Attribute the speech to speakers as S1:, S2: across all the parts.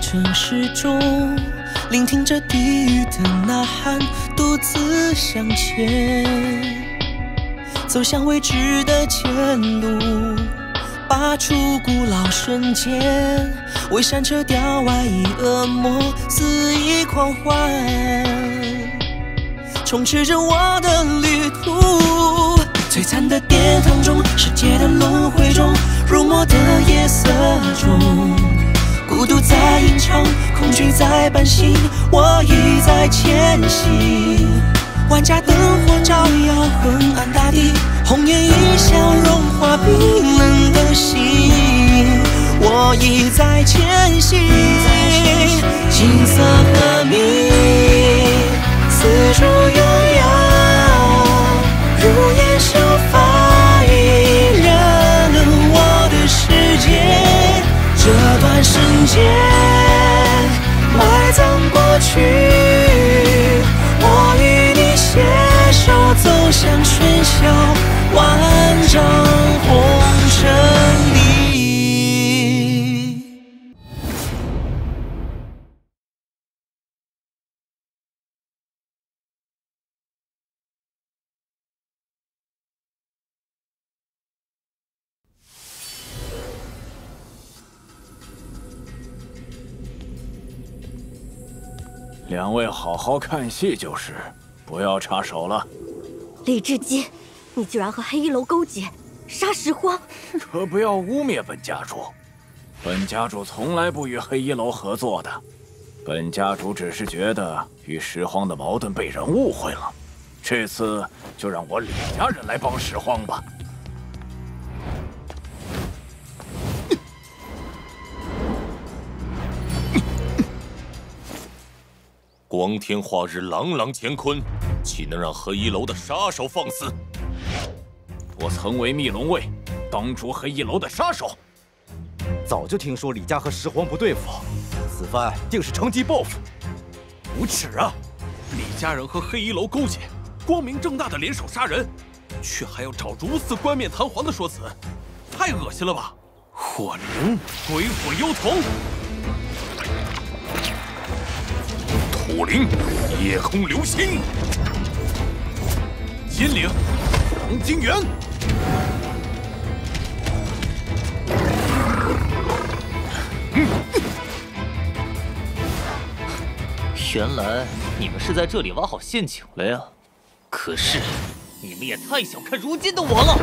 S1: 城市中，聆听着地狱的呐喊，独自向前，走向未知的前路，拔出古老瞬间，为闪彻掉外衣恶魔肆意狂欢，充斥着我的旅途。璀璨的殿堂中，世界的轮回中，入魔的夜色中，在伴行，我已在前行。万家灯火照耀昏暗大地，红颜一笑融化冰冷的心，我已在前行。金色和鸣，喧嚣万丈红尘里。
S2: 两位好好看戏就是，不要插手了。
S3: 李志基，你居然和黑衣楼勾结，杀石荒！
S2: 可不要污蔑本家主，本家主从来不与黑衣楼合作的。本家主只是觉得与石荒的矛盾被人误会了，这次就让我李家人来帮石荒吧。
S4: 光天化日，朗朗乾坤，岂能让黑衣楼的杀手放肆？
S2: 我曾为密龙卫，当诛黑衣楼的杀手。
S5: 早就听说李家和石皇不对付，此番定是乘机报复。
S6: 无耻啊！李家人和黑衣楼勾结，光明正大的联手杀人，却还要找如此冠冕堂皇的说辞，太恶心了吧！火灵，鬼火幽瞳，
S4: 土灵，夜空流星，
S6: 金灵，黄金元。
S7: 原来你们是在这里挖好陷阱了呀！可是你们也太小看如今的我了。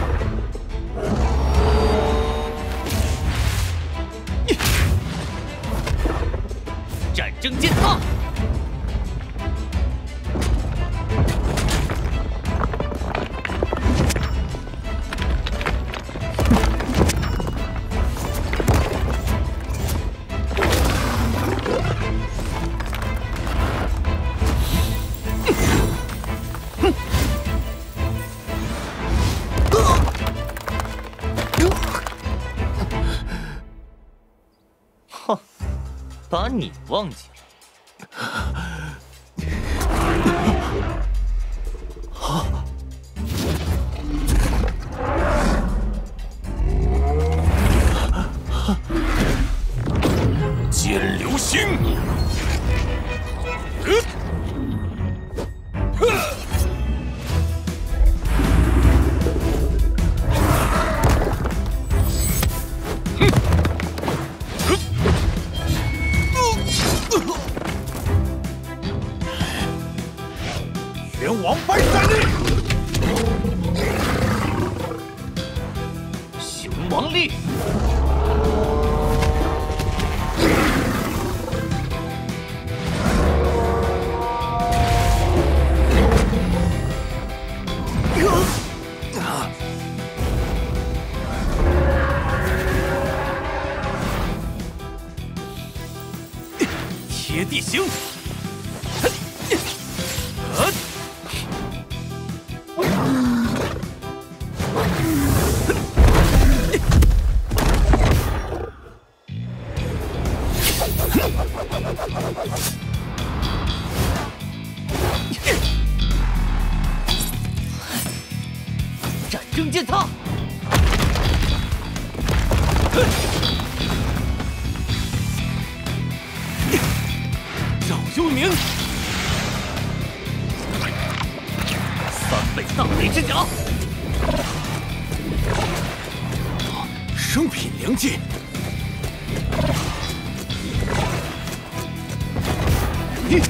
S7: 战争践踏，把你忘记了。
S4: 剑流星，
S2: 元王拜战力，
S7: 熊王力，
S6: 贴地星，赵幽冥，
S7: 三倍大雷之甲，
S2: 生品灵技，金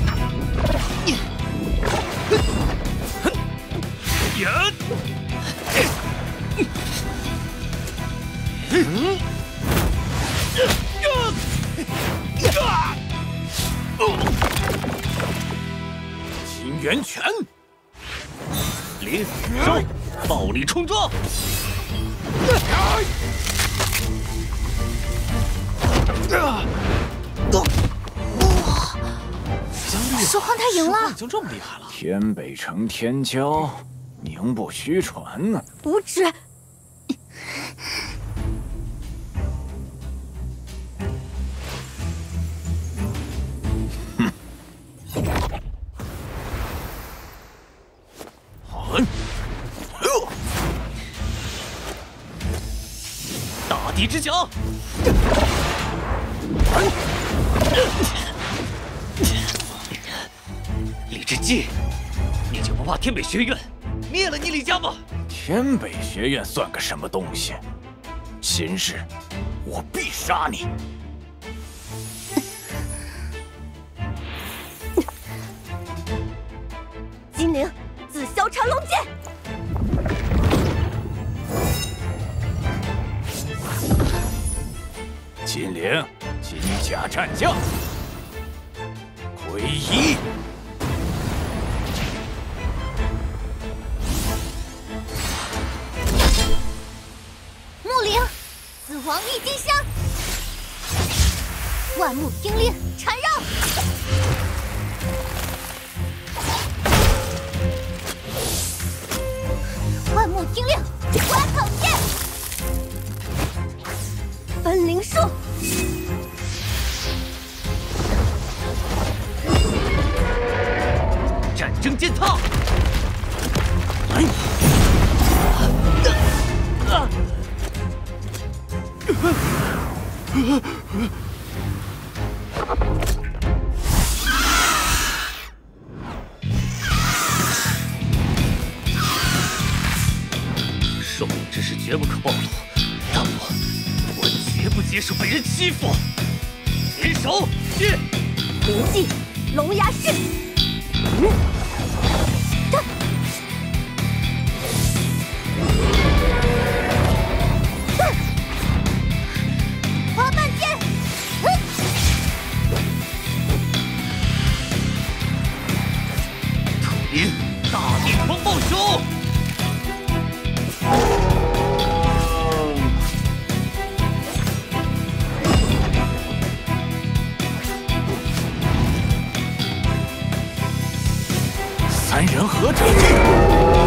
S2: 元拳，
S7: 临死手，暴力冲撞，
S3: 始皇太赢了
S6: 已，经这么厉害了，
S2: 天北城天骄，名不虚传呢。
S3: 无耻！
S7: 大地之甲，李志基，你就不怕天北学院灭了你李家吗？
S2: 天北学院算个什么东西？今日我必杀你！
S3: 金陵紫霄缠龙剑，
S2: 金陵金甲战将，归一。
S3: 木灵紫王郁金香，万木听令缠绕，万木听令挖口剑，分灵术，
S7: 战争践踏，寿命之事绝不可暴露，但我我绝不接受被人欺负。联手，去！
S3: 灵技龙牙式，嗯，
S2: 三人合体技，